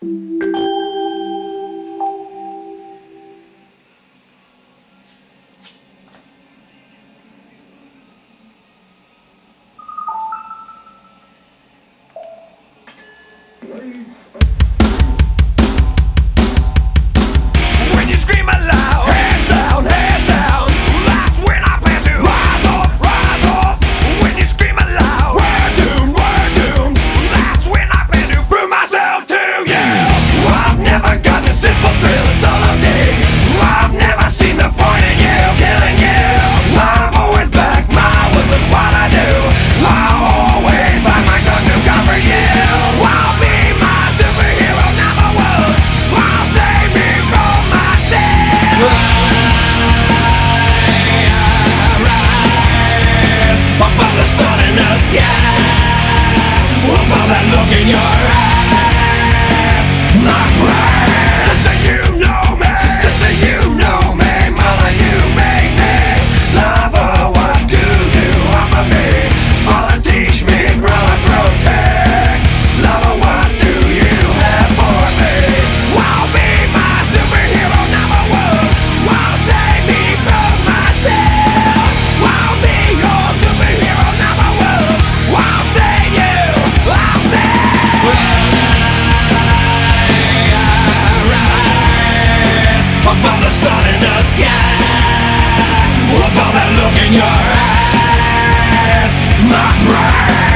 Please. sky What about that look in your eyes. My pride.